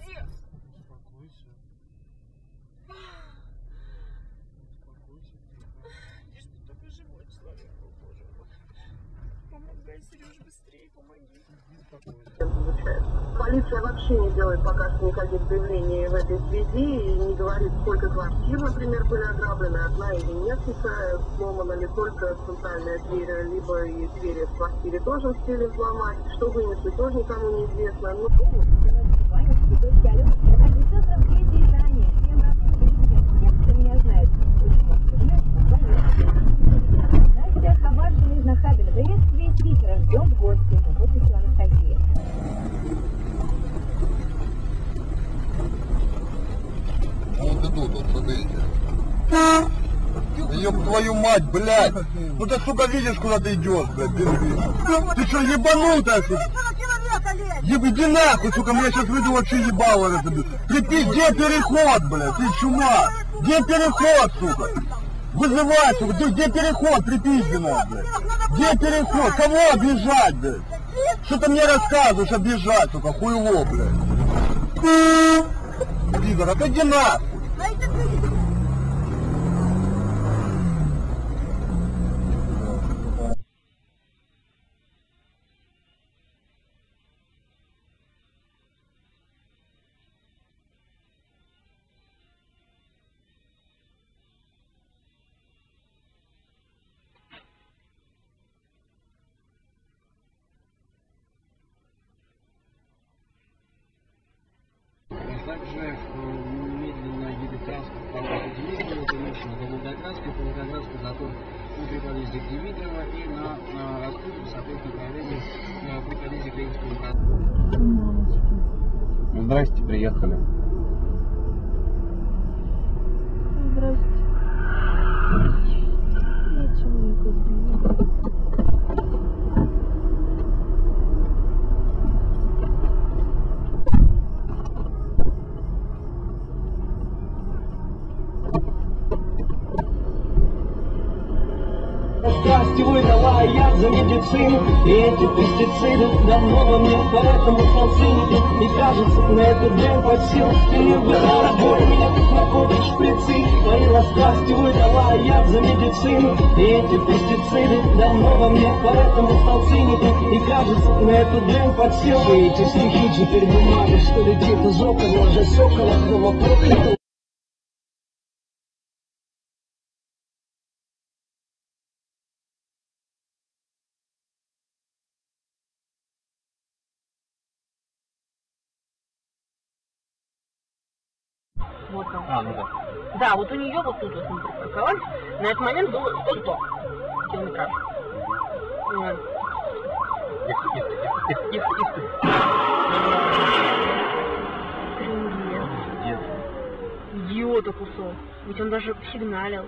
Успокойся. Успокойся, тихо. Лишь только живой человек боже мой. Помогай, Сереж, быстрее помоги. Полиция вообще не делает пока что никаких заявлений в этой связи и не говорит, сколько квартир, например, были ограблены, одна или несколько, сломана ли только центральная дверь, либо и двери в квартире тоже успели взломать. Что вынесли, тоже никому не известно. Ну, Вечер ждем. Вот и Анастасия. Вот идут, вот смотрите. Ёб твою мать, блядь! Ну ты, сука, видишь, куда ты идешь, блядь, ты, ты что, ебанутая, сука? Еб, иди нахуй, сука, меня сейчас выйду вообще ебало. Припи, где переход, блядь, ты чума? Где переход, сука? Вызывай, сука, где, где переход, припизденная, блядь? Где переход? Кого обижать, блядь? Что ты мне рассказываешь, обижать, сука, хуйло, блядь? Пидор, отойди нахуй! Также э, медленно едет транспорт по городу Дмитрово, конечно, до Волгоградска, по Волгоградску затор при подъезде к Дмитрово и на, на Распутин, соответственно, направление э, при подъезде к Ленинскому. Здрасте, приехали. Страсти выдала я за медицину. И эти пестициды давно во мне Поэтому стал циником И кажется, на эту дрянь под силу Ты выдала боль меня как наркотик шприцы Твои страсти выдала я за медицину И эти пестициды давно во мне Поэтому стал циником И кажется, на эту дрянь под силу эти стихи теперь бумага Что летит из окон Уже сокола снова проклятого Вот он. А, ну да. Да, вот у нее вот тут вот мы припарковались. На этот момент было 100 километров. Вот. Трындец. Идиота кусок. Ведь он даже сигналил.